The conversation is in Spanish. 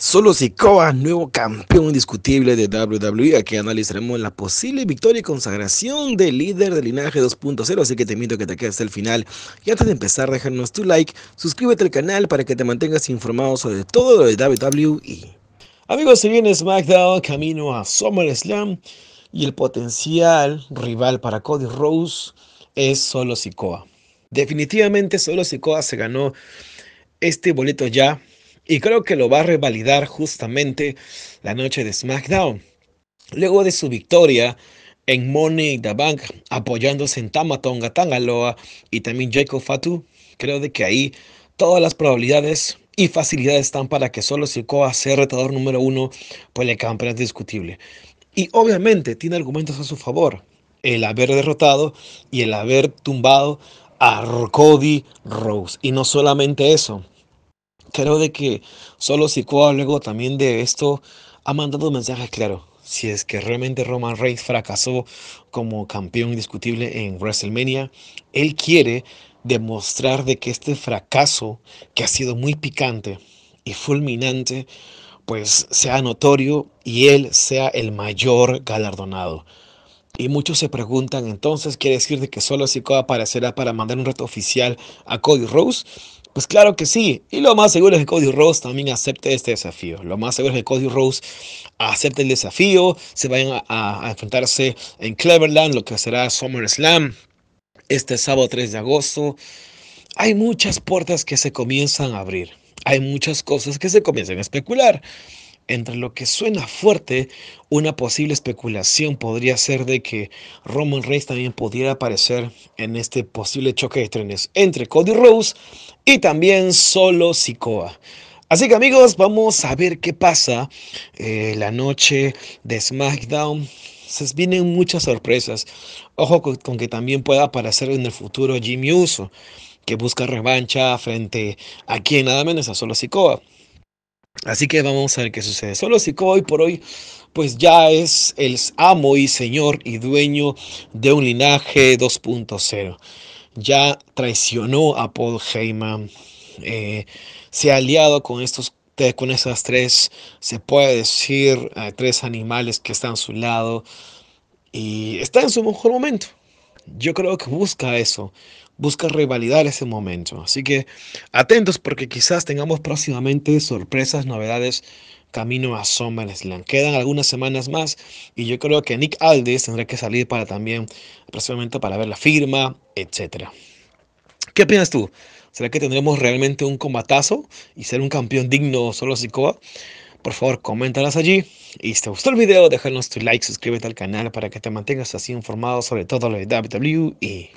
Solo Sikoa, nuevo campeón indiscutible de WWE. Aquí analizaremos la posible victoria y consagración del líder del linaje 2.0. Así que te invito a que te quedes hasta el final. Y antes de empezar, déjanos tu like, suscríbete al canal para que te mantengas informado sobre todo lo de WWE. Amigos, se viene SmackDown camino a SummerSlam y el potencial rival para Cody Rose es Solo Sikoa. Definitivamente Solo Sikoa se ganó este boleto ya y creo que lo va a revalidar justamente la noche de SmackDown. Luego de su victoria en Money the Bank, apoyándose en Tamatonga Tangaloa y también Jacob Fatu, creo de que ahí todas las probabilidades y facilidades están para que solo Sikoa sea retador número uno por el campeonato discutible. Y obviamente tiene argumentos a su favor. El haber derrotado y el haber tumbado a Cody Rose. Y no solamente eso, creo de que solo Sikoa luego también de esto ha mandado un mensaje claro. Si es que realmente Roman Reigns fracasó como campeón indiscutible en WrestleMania, él quiere demostrar de que este fracaso, que ha sido muy picante y fulminante, pues sea notorio y él sea el mayor galardonado. Y muchos se preguntan, entonces, ¿quiere decir de que solo Sikoa aparecerá para mandar un reto oficial a Cody Rose? Pues claro que sí. Y lo más seguro es que Cody Rose también acepte este desafío. Lo más seguro es que Cody Rose acepte el desafío. Se vayan a, enfrentarse en Cleverland, lo que será SummerSlam, este sábado 3 de agosto. Hay muchas puertas que se comienzan a abrir. Hay muchas cosas que se comienzan a especular. Entre lo que suena fuerte, una posible especulación podría ser de que Roman Reigns también pudiera aparecer en este posible choque de trenes entre Cody Rose y también Solo Sikoa. Así que amigos, vamos a ver qué pasa eh, la noche de SmackDown. Se vienen muchas sorpresas. Ojo con, que también pueda aparecer en el futuro Jimmy Uso, que busca revancha frente a quien nada menos a Solo Sikoa. Así que vamos a ver qué sucede. Solo Sikoa hoy por hoy, pues ya es el amo y señor y dueño de un linaje 2.0. Ya traicionó a Paul Heyman. Eh, se ha aliado con estos con esas tres, se puede decir, eh, tres animales que están a su lado y está en su mejor momento. Yo creo que busca eso, busca revalidar ese momento. Así que atentos porque quizás tengamos próximamente sorpresas, novedades camino a SummerSlam. Quedan algunas semanas más y yo creo que Nick Aldis tendrá que salir para también próximamente para ver la firma, etc. ¿Qué opinas tú? ¿Será que tendremos realmente un combatazo y ser un campeón digno solo Sikoa? Por favor, coméntalas allí. Y si te gustó el video, déjanos tu like, suscríbete al canal para que te mantengas así informado sobre todo lo de WWE.